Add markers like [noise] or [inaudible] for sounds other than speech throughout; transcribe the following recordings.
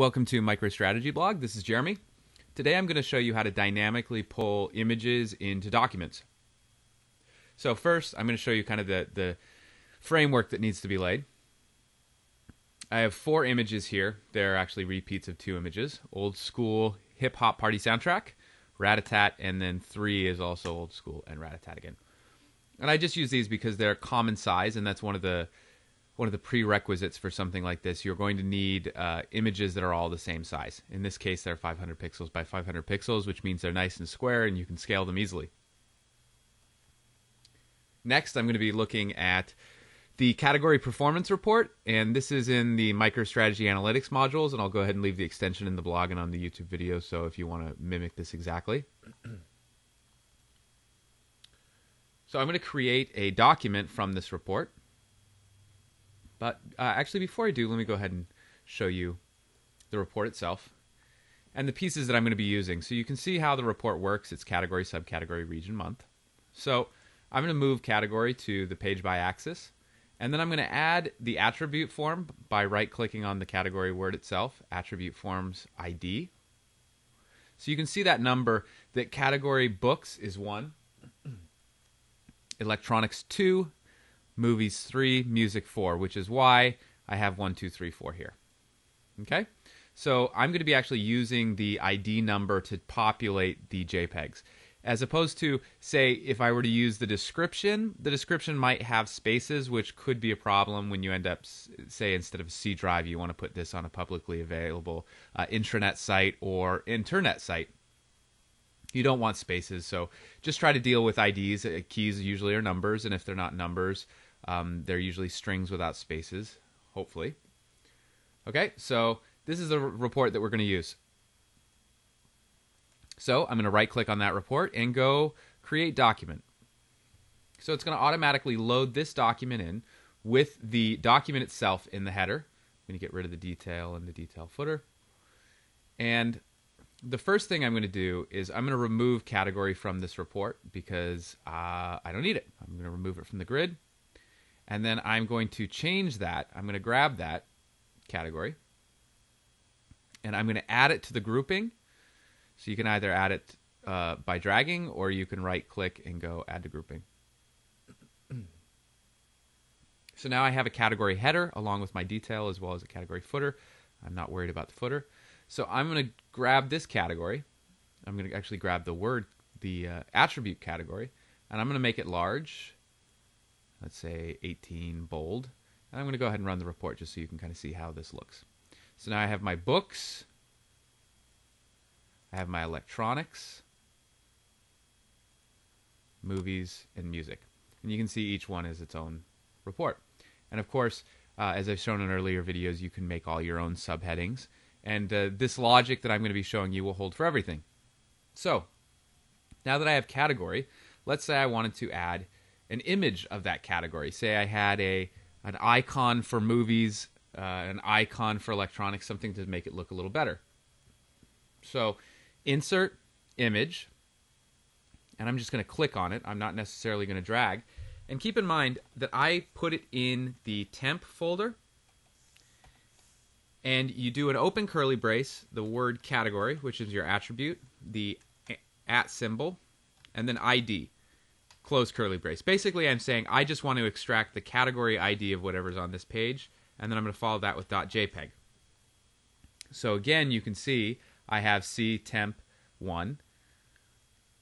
Welcome to MicroStrategy Blog. This is Jeremy. Today I'm going to show you how to dynamically pull images into documents. So first, I'm going to show you kind of the, the framework that needs to be laid. I have four images here. They're actually repeats of two images. Old school hip hop party soundtrack, Ratatat, and then three is also old school and Ratatat again. And I just use these because they're common size, and that's one of the one of the prerequisites for something like this. You're going to need uh, images that are all the same size. In this case, they're 500 pixels by 500 pixels, which means they're nice and square and you can scale them easily. Next, I'm going to be looking at the category performance report, and this is in the MicroStrategy Analytics modules, and I'll go ahead and leave the extension in the blog and on the YouTube video, so if you want to mimic this exactly. [clears throat] so I'm going to create a document from this report. But uh, actually, before I do, let me go ahead and show you the report itself and the pieces that I'm going to be using. So you can see how the report works. It's category, subcategory, region, month. So I'm going to move category to the page by axis. And then I'm going to add the attribute form by right clicking on the category word itself, attribute forms ID. So you can see that number that category books is 1, [clears throat] electronics 2, movies 3, music 4, which is why I have 1, 2, 3, 4 here. Okay? So I'm going to be actually using the ID number to populate the JPEGs. As opposed to, say, if I were to use the description, the description might have spaces, which could be a problem when you end up, say, instead of a C drive, you want to put this on a publicly available uh, intranet site or internet site. You don't want spaces, so just try to deal with IDs. Uh, keys usually are numbers, and if they're not numbers, um, they're usually strings without spaces, hopefully. Okay, so this is the report that we're going to use. So I'm going to right click on that report and go create document. So it's going to automatically load this document in with the document itself in the header. I'm going to get rid of the detail and the detail footer. And the first thing I'm going to do is I'm going to remove category from this report because uh, I don't need it. I'm going to remove it from the grid. And then I'm going to change that. I'm going to grab that category and I'm going to add it to the grouping. So you can either add it uh, by dragging or you can right click and go add to grouping. [clears throat] so now I have a category header along with my detail as well as a category footer. I'm not worried about the footer. So I'm going to grab this category. I'm going to actually grab the word, the uh, attribute category, and I'm going to make it large let's say 18 bold. And I'm going to go ahead and run the report just so you can kind of see how this looks. So now I have my books. I have my electronics, movies, and music. And you can see each one is its own report. And of course, uh, as I've shown in earlier videos, you can make all your own subheadings. And uh, this logic that I'm going to be showing you will hold for everything. So, now that I have category, let's say I wanted to add an image of that category. Say I had a an icon for movies, uh, an icon for electronics, something to make it look a little better. So, insert image, and I'm just going to click on it. I'm not necessarily going to drag. And keep in mind that I put it in the temp folder. And you do an open curly brace, the word category, which is your attribute, the at symbol, and then ID close curly brace. Basically, I'm saying I just want to extract the category ID of whatever's on this page, and then I'm going to follow that with .jpeg. So again, you can see I have ctemp1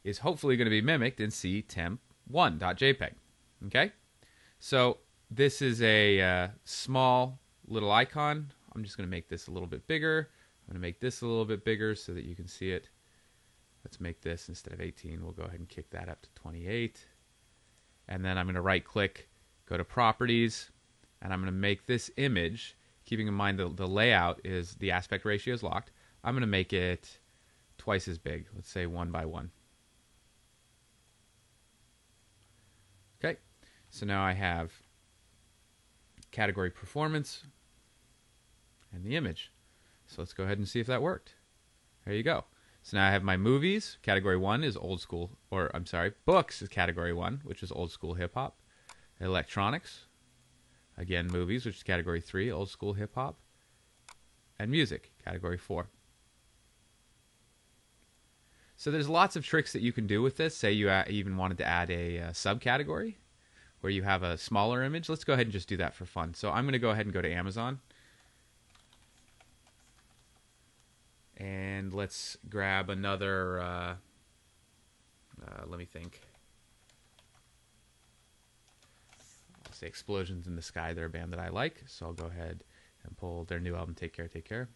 is hopefully going to be mimicked in C ctemp1.jpg. Okay? So this is a uh, small little icon. I'm just going to make this a little bit bigger. I'm going to make this a little bit bigger so that you can see it. Let's make this instead of 18, we'll go ahead and kick that up to 28 and then I'm going to right click, go to properties, and I'm going to make this image, keeping in mind the, the layout is the aspect ratio is locked. I'm going to make it twice as big, let's say one by one. Okay, so now I have category performance and the image. So let's go ahead and see if that worked. There you go. So now I have my movies. Category one is old school, or I'm sorry, books is category one, which is old school hip hop. Electronics, again, movies, which is category three, old school hip hop. and music, category 4. So there's lots of tricks that you can do with this. Say you uh, even wanted to add a, a subcategory where you have a smaller image. Let's go ahead and just do that for fun. So I'm going to go ahead and go to Amazon. And let's grab another, uh, uh, let me think. I'll say Explosions in the Sky. They're a band that I like. So I'll go ahead and pull their new album, Take Care, Take Care.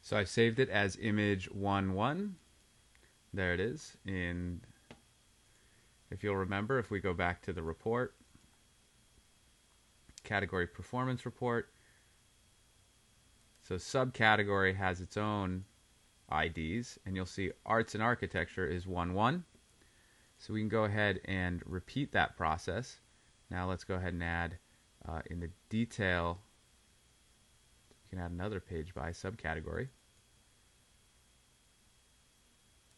So I saved it as image 1 1. There it is. And if you'll remember, if we go back to the report, category performance report, so subcategory has its own IDs, and you'll see arts and architecture is 1 1. So we can go ahead and repeat that process. Now let's go ahead and add uh, in the detail can add another page by subcategory.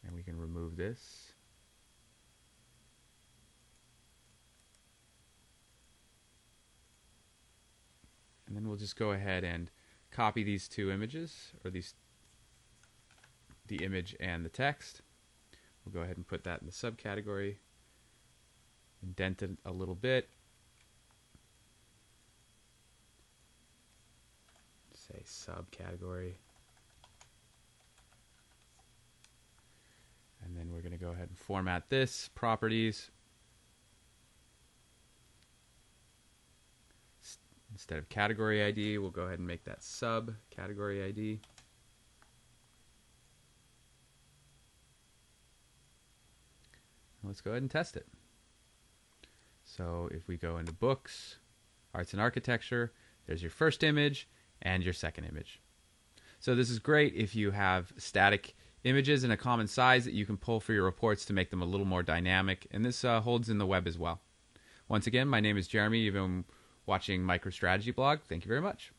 And we can remove this. And then we'll just go ahead and copy these two images, or these, the image and the text. We'll go ahead and put that in the subcategory, indent it a little bit, say subcategory. And then we're going to go ahead and format this properties. Instead of category ID, we'll go ahead and make that subcategory ID. Let's go ahead and test it. So if we go into books, arts and architecture, there's your first image and your second image. So this is great if you have static images in a common size that you can pull for your reports to make them a little more dynamic, and this uh, holds in the web as well. Once again, my name is Jeremy. You've been watching MicroStrategy Blog. Thank you very much.